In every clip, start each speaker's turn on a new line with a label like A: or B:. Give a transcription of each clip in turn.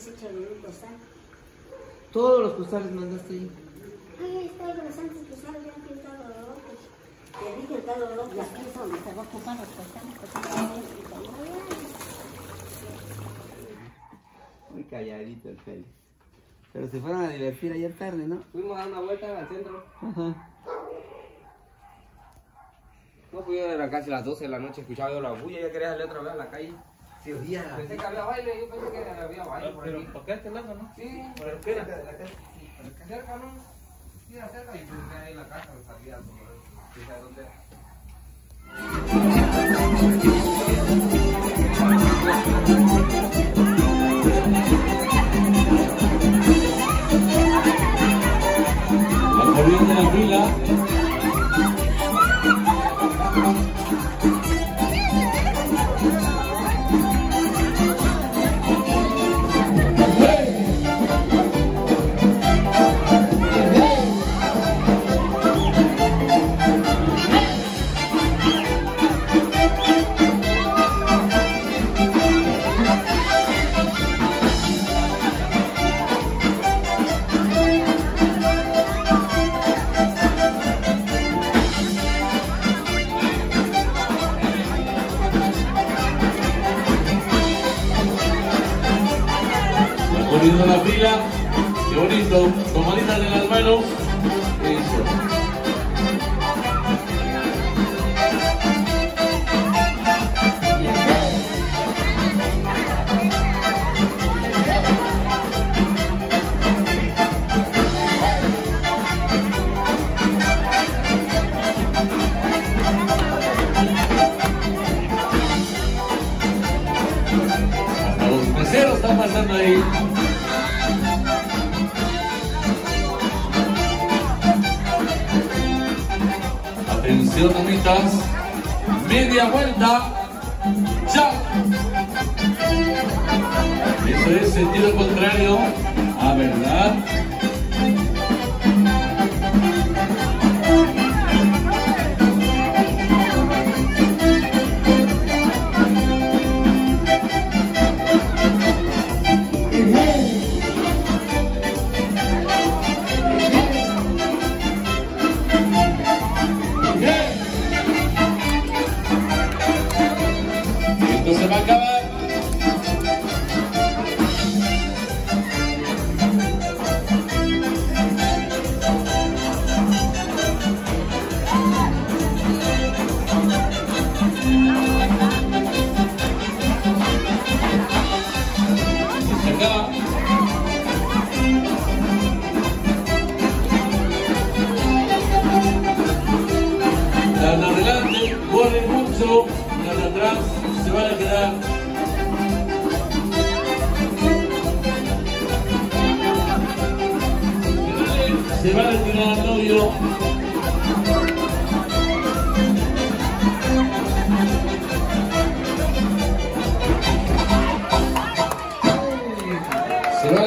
A: Un costal.
B: Todos los costales mandaste ahí.
A: Ay, ahí está, los antes costados ya han pintado rojos. Ya vi pintado aquí es donde se va a ocupar los costales.
B: Muy calladito el Félix. Pero se fueron a divertir ayer tarde, ¿no?
C: Fuimos a dar una vuelta al centro.
B: Ajá.
C: No, pues yo era casi las 12 de la noche, escuchaba yo la bulla, ya quería salir otra vez a la calle. Pensé que había baile, yo pensé que había baile por aquí.
D: ¿Por qué el teléfono?
C: Sí, por el la casa. Cerca, ¿no? Sí, cerca y pues ahí en la casa, salía como, no sé dónde era.
D: Al corriente de la fila. Qué bonito. Con manitas en las manos. Hasta los meseros están pasando ahí. Atención, amitas. Media vuelta. Ya. Eso es sentido contrario. A verdad.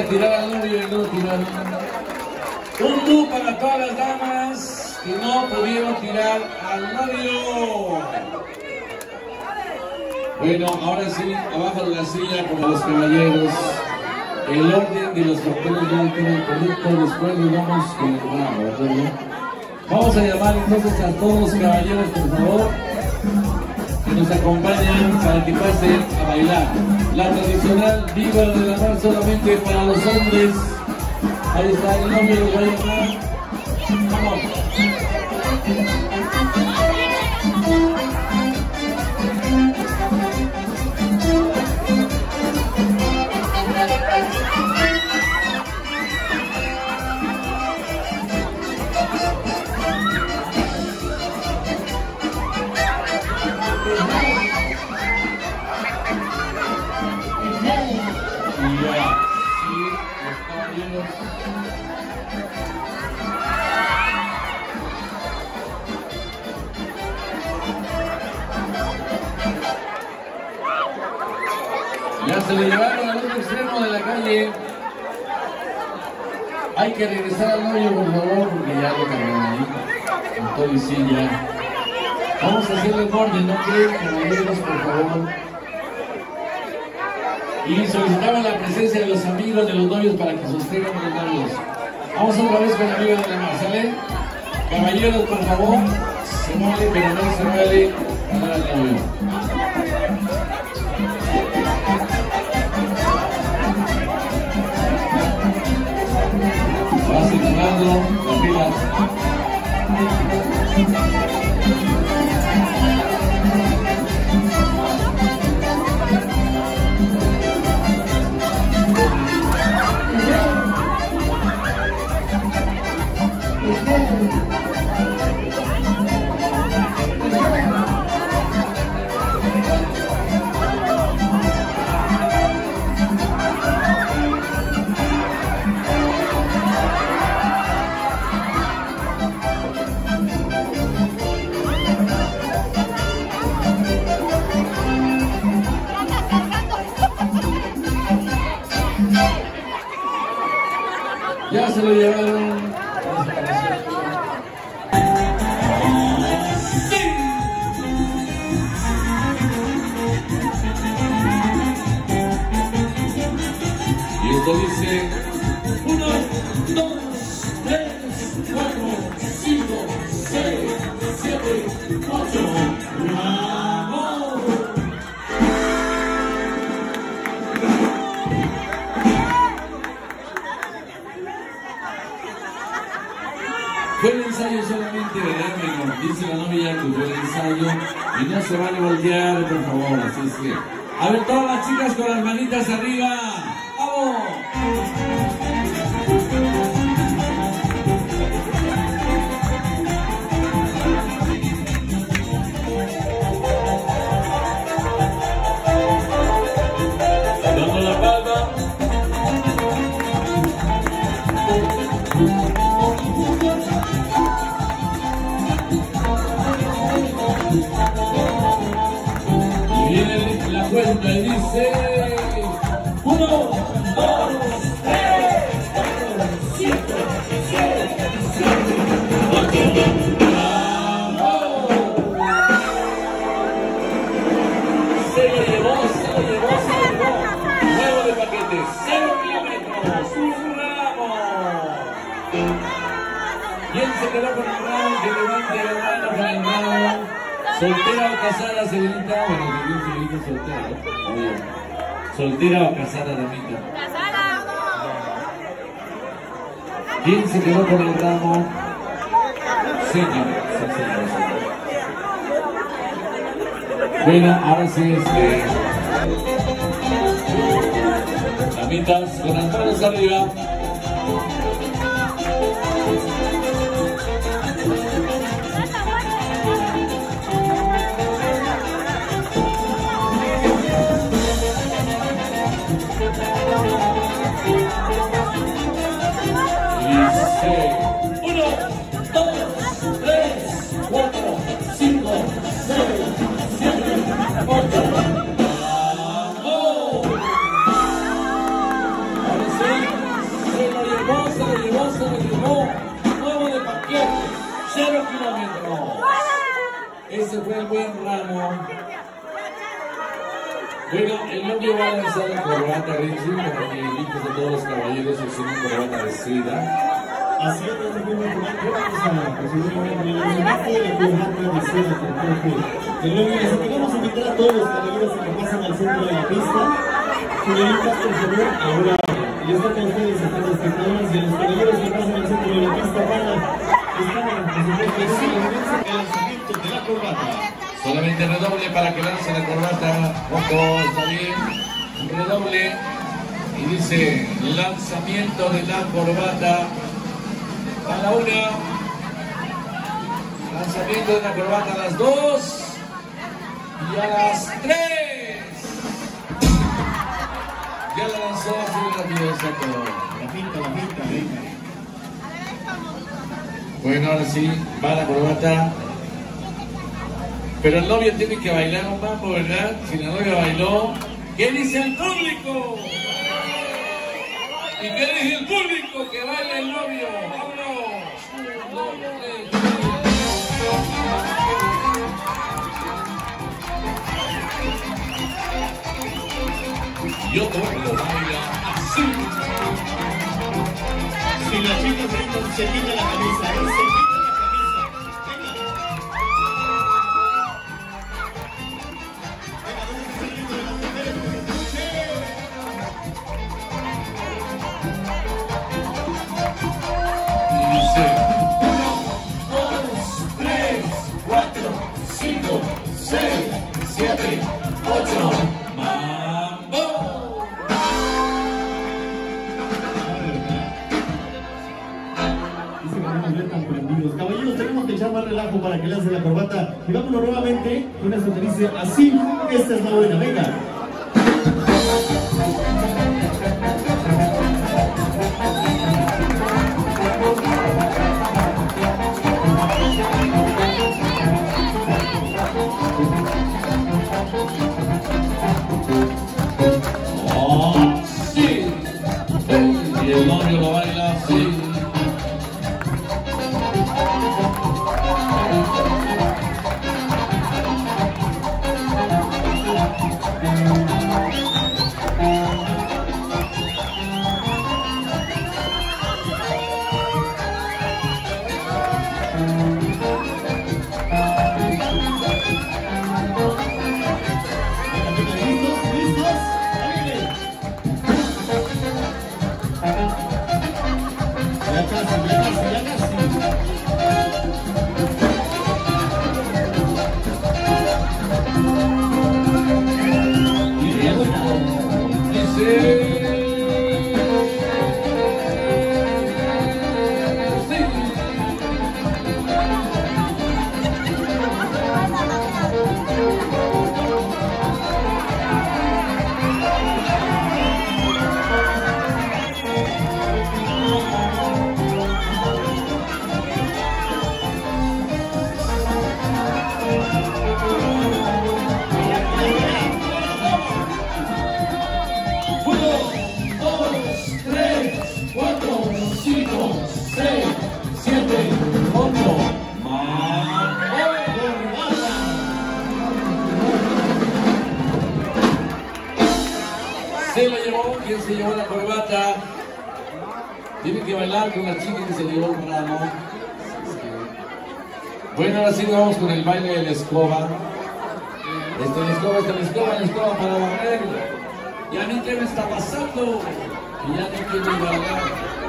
D: Retirar al y no tirar. Un tú para todas las damas que no pudieron tirar al novio. Bueno, ahora sí, abajo de la silla como los caballeros. El orden de los papeles ya tiene el producto, después nos vamos con el bravo, ¿de acuerdo? Vamos a llamar entonces a todos los caballeros, por favor, que nos acompañen para que pasen a bailar. La tradicional viva de la mar solamente para los hombres. Ahí está el nombre de la. Vamos. Ya se le llevaron al otro extremo de la calle. Hay que regresar al novio, por favor, porque ya lo cargaron ahí. Con todo y silla. Vamos a hacerle un orden, ¿ok? Caballeros, por favor. Y solicitamos la presencia de los amigos de los novios para que sostengan los novios. Vamos otra vez con el amigo de la Marzale. Caballeros, por favor. Se mueve, pero no se mueve. Para el novio. Se lo llevaron. Y esto dice: 1, 2, 3, 4, 5, 6, 7, 8. ¡Bravo! Fue el ensayo solamente de Dármelo, dice la novia que fue el ensayo y no se vale voltear, por favor, así es que. A ver, todas las chicas con las manitas arriba. La cuenta dice: Uno, ¿Soltera o casada, Serenita? Bueno, que bien soltera. Obvio. ¿Soltera o casada, Ramita? ¿Quién se quedó con el ramo? Señor. Sí, señor, señor. Bueno, ahora sí, este. Ramitas, con las manos arriba. Dice, uno, dos, tres, cuatro, cinco, seis, siete, ocho. ¡Vamos! Ahora sí, se lo llevó, se lo llevó, se lo llevó. Nuevo de paquete, cero kilómetros. Ese fue el buen ramo. Bueno, el novio va a lanzar la corbata Richie para que invites a todos los caballeros hacer una corbata vestida.
E: Así es, no se puede imaginar que vamos a recibir una reunión de la corbata de seda con traje de novia. Así que vamos a invitar a todos los caballeros que pasen al centro de la pista. Señoritas, por favor, ahora les toca a ustedes estar espectadores y los caballeros que pasan al centro de la pista para estar en por supuesto, en el lanzamiento de la corbata.
D: Redoble para que lance la corbata. Ojo, está bien. Redoble. Y dice lanzamiento de la corbata. A la una. Lanzamiento de la corbata a las dos. Y a las tres. Ya la lanzó así rápido, exacto.
E: La pinta, la pinta, venga.
D: Bueno, ahora sí, va la corbata. Pero el novio tiene que bailar un bajo, ¿verdad? Si la novia bailó, ¿qué dice el público? ¿Y qué dice el público? Que baile el novio. ¡Vámonos! y otro lo baila así.
E: Si la chica se, se quita la camisa,
D: él. Ocho.
E: Dice que no nos ven tan prendidos. Caballeros, tenemos que echar más relajo para que le hace la corbata. Y vámonos nuevamente con que dice así. Esta es la buena, venga.
D: Bailar con la chica que se llevó el ramo. Bueno, ahora sí vamos con el baile de la escoba. Esta es la escoba, esta es la escoba, la escoba para barrer. ¿Y a mí qué me está pasando? Y ya no quiero bailar.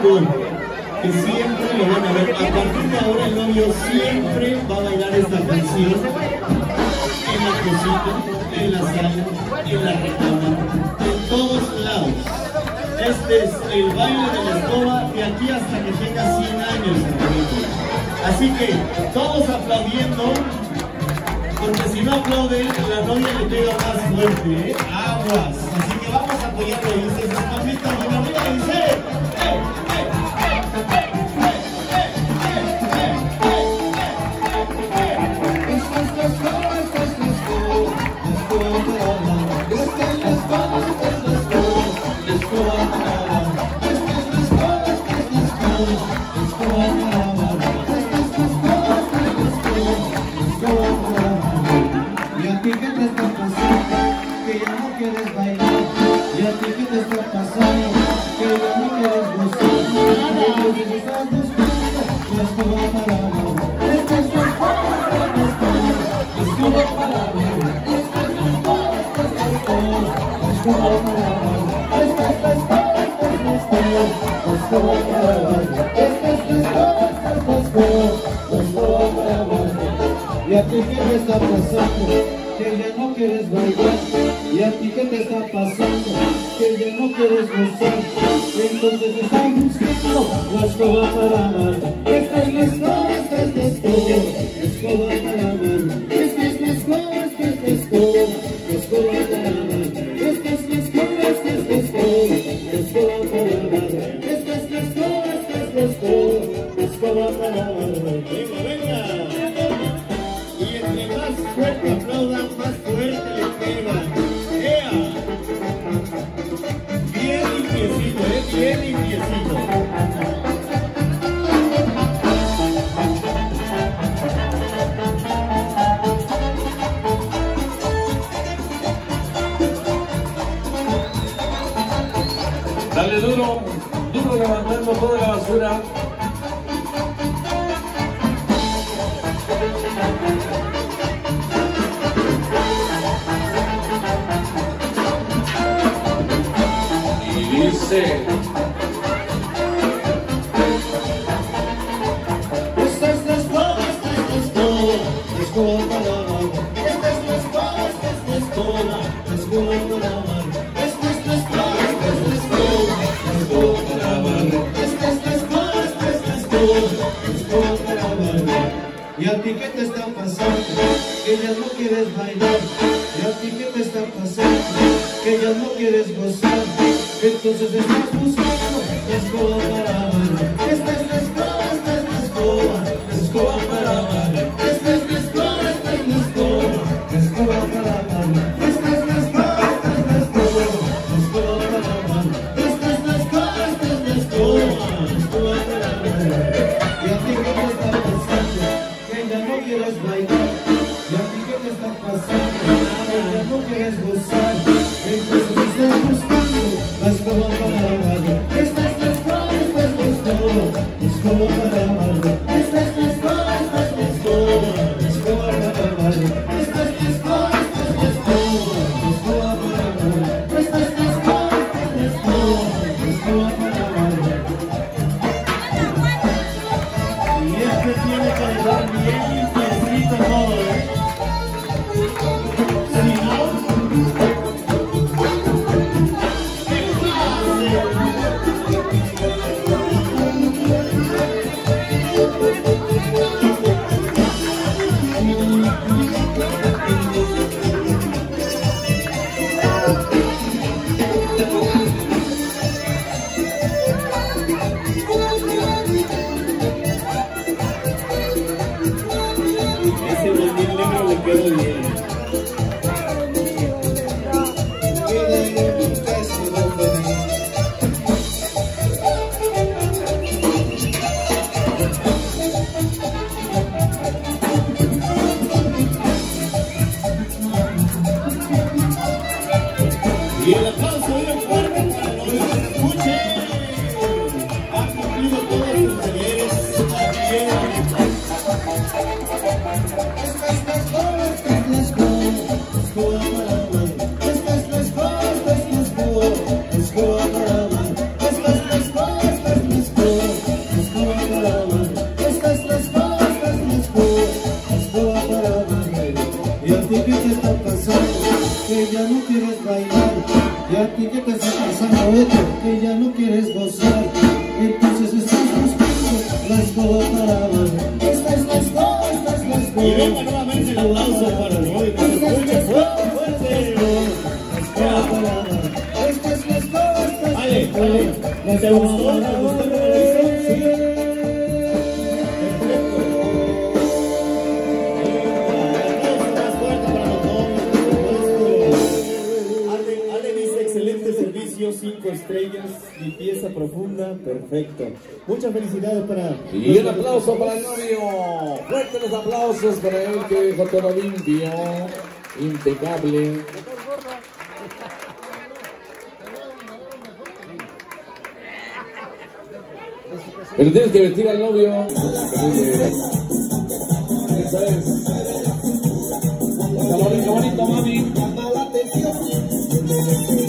E: Que siempre lo van a ver. A partir de ahora el novio siempre va a bailar esta canción en la cocina, en la sala, en la recámara, en todos lados. Este es el baile de la escoba de aquí hasta que tenga 100 años. Así que todos aplaudiendo, porque si no aplauden, la novia le pega más fuerte, ¿eh? Aguas. Así que vamos a apoyarlo con
F: que te está pasando? ¿Y a ti qué te está pasando? Que ya no quieres bailar. ¿Y a ti qué te está pasando? Que ya no quieres gozar. Entonces estás buscando la escoba para amar.
D: Dale duro, duro levantando toda la basura. Y dice,
F: la la escoba para lavar. ¿Y a ti qué te está pasando? Que ya no quieres bailar. ¿Y a ti qué te está pasando? Que ya no quieres gozar. Entonces estás buscando la escoba para lavar. Esta es Que ya no quieres gozar. Entonces estás buscando
E: Y
F: buscando la escoba para bailar. Esta es la escoba, esta es la escoba.
E: Y venga nuevamente el aplauso para el Roy. que se escuche fuerte, fuerte.
F: Esta es la escoba, esta es la
E: Ale,
F: escoba.
E: Ale, ¿te gustó? ¿Te gustó profunda, perfecto. Muchas felicidades para.
D: y un aplauso para el novio. Fuertes los aplausos para él que dejó todo limpio, impecable. Pero tienes que vestir al novio. Eso es. Está bonito, bonito, mami.
F: Llama la atención